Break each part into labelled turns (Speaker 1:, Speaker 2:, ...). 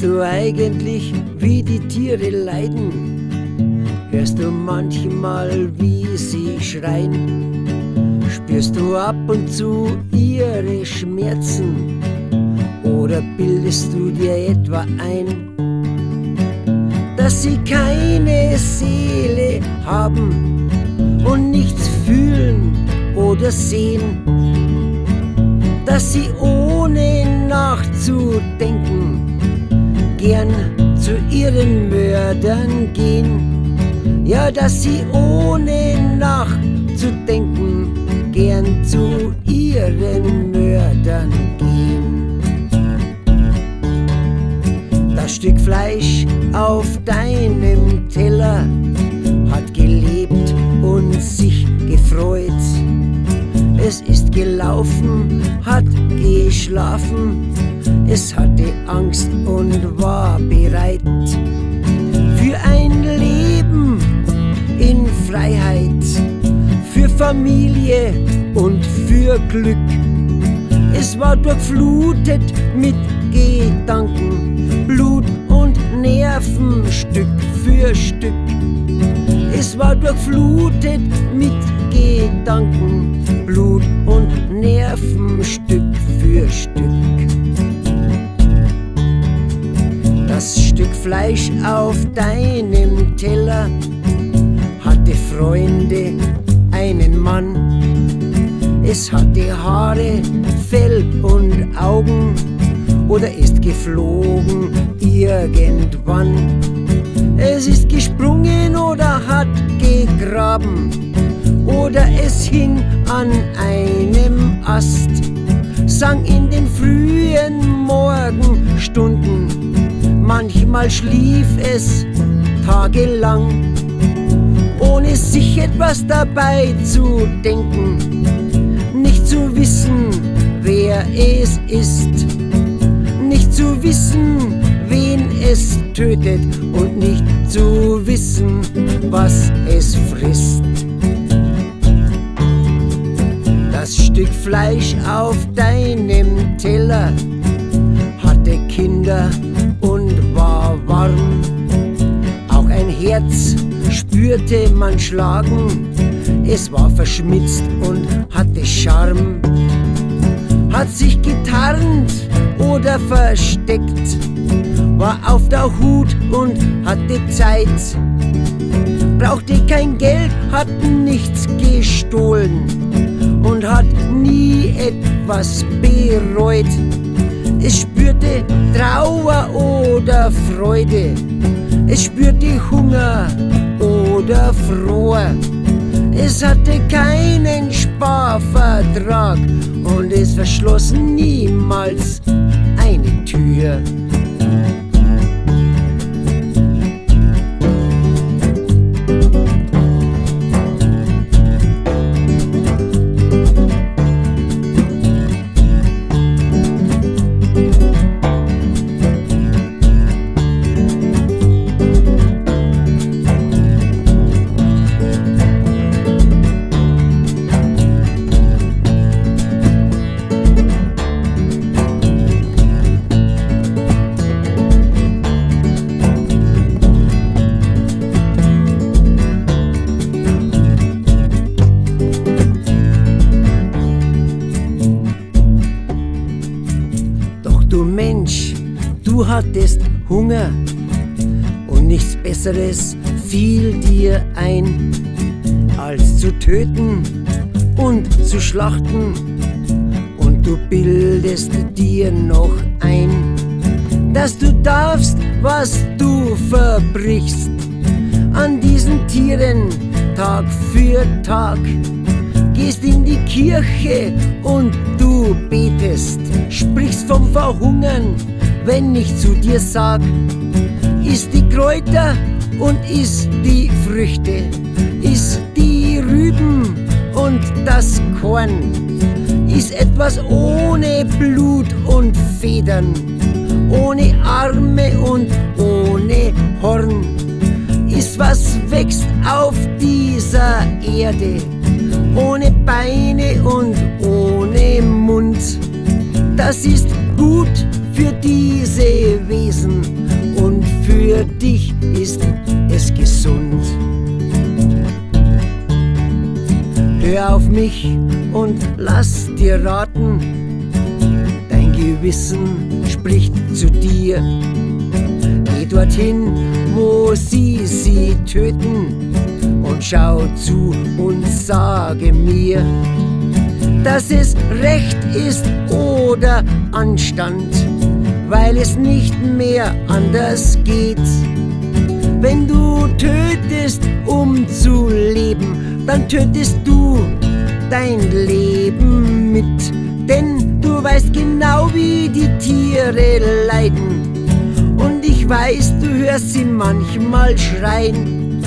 Speaker 1: Weißt du eigentlich, wie die Tiere leiden? Hörst du manchmal, wie sie schreien? Spürst du ab und zu ihre Schmerzen? Oder bildest du dir etwa ein, dass sie keine Seele haben und nichts fühlen oder sehen? Dass sie ohne nachzudenken gern zu ihren Mördern gehen. Ja, dass sie ohne nachzudenken gern zu ihren Mördern gehen. Das Stück Fleisch auf deinem Teller hat gelebt und sich gefreut. Es ist gelaufen, hat geschlafen, es hatte Angst und war bereit für ein Leben in Freiheit, für Familie und für Glück. Es war durchflutet mit Gedanken, Blut und Nerven Stück für Stück. Es war durchflutet mit Gedanken, auf deinem Teller hatte Freunde, einen Mann. Es hatte Haare, Fell und Augen oder ist geflogen irgendwann. Es ist gesprungen oder hat gegraben oder es hing an einem Ast, sang in den frühen Morgenstunden. Manchmal schlief es tagelang, ohne sich etwas dabei zu denken, nicht zu wissen, wer es ist, nicht zu wissen, wen es tötet und nicht zu wissen, was es frisst. Das Stück Fleisch auf deinem Teller hatte Kinder Herz spürte man schlagen, es war verschmitzt und hatte Charme. Hat sich getarnt oder versteckt, war auf der Hut und hatte Zeit. Brauchte kein Geld, hat nichts gestohlen und hat nie etwas bereut. Es spürte Trauer oder Freude, es spürte Hunger oder Frohe. Es hatte keinen Sparvertrag und es verschloss niemals eine Tür. Hattest Hunger und nichts Besseres fiel dir ein, als zu töten und zu schlachten. Und du bildest dir noch ein, dass du darfst, was du verbrichst an diesen Tieren Tag für Tag. Gehst in die Kirche und du betest, sprichst vom Verhungern, wenn ich zu dir sag, iss die Kräuter und iss die Früchte, iss die Rüben und das Korn, iss etwas ohne Blut und Federn, ohne Arme und ohne Horn, iss was wächst auf dieser Erde ohne Beine und ohne Mund. Das ist gut für diese Wesen und für dich ist es gesund. Hör auf mich und lass dir raten, dein Gewissen spricht zu dir. Geh dorthin, wo sie sie töten und schau zu und sage mir, dass es Recht ist oder Anstand, weil es nicht mehr anders geht. Wenn du tötest, um zu leben, dann tötest du dein Leben mit. Denn du weißt genau, wie die Tiere leiden. Und ich weiß, du hörst sie manchmal schreien.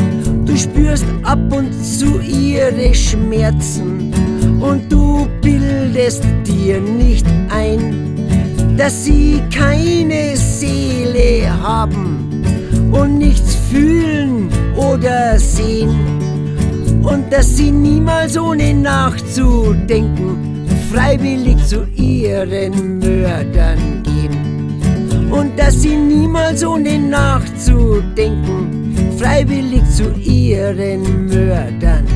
Speaker 1: Du spürst ab und zu ihre Schmerzen und du bildest dir nicht ein, dass sie keine Seele haben und nichts fühlen oder sehen und dass sie niemals ohne nachzudenken freiwillig zu ihren Mördern gehen und dass sie niemals ohne nachzudenken freiwillig zu ihren Mördern